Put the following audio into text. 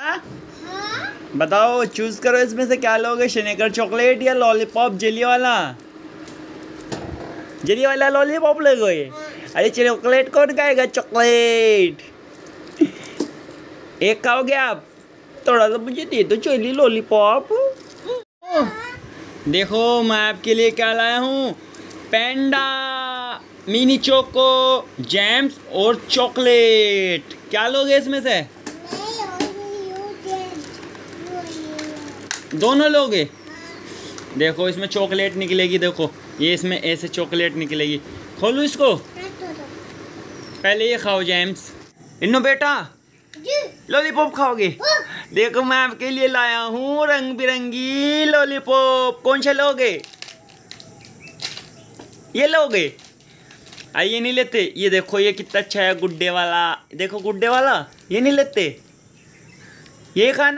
हाँ? बताओ चूज़ करो इसमें से क्या लोगे? शनेकर चॉकलेट या लॉलीपॉप जेली वाला? जेली वाला लॉलीपॉप लोगे? अरे चॉकलेट कौन खाएगा? चॉकलेट एक खाओगे आप? थोड़ा सा मुझे दे दो चोली लॉलीपॉप देखो, मैं आपके लिए क्या लाया हूँ? पेंडा मिनी चोको जैम्स और चॉकलेट क्या लोगे इसमें से? दोनों लोगे देखो इसमें चॉकलेट निकलेगी देखो। ये इसमें ऐसे चॉकलेट निकलेगी। खोलो इसको। पहले ये खाओ जेम्स इन्नो बेटा लॉलीपॉप खाओगे? देखो मैं आपके लिए लाया हूँ रंग बिरंगी लॉलीपॉप कौन सा लोगे ये लोगे आइए नहीं लेते। ये देखो ये कितना अच्छा है गुड्डे वाला। देखो गुड्डे वाला। ये नहीं लेते। ये खाना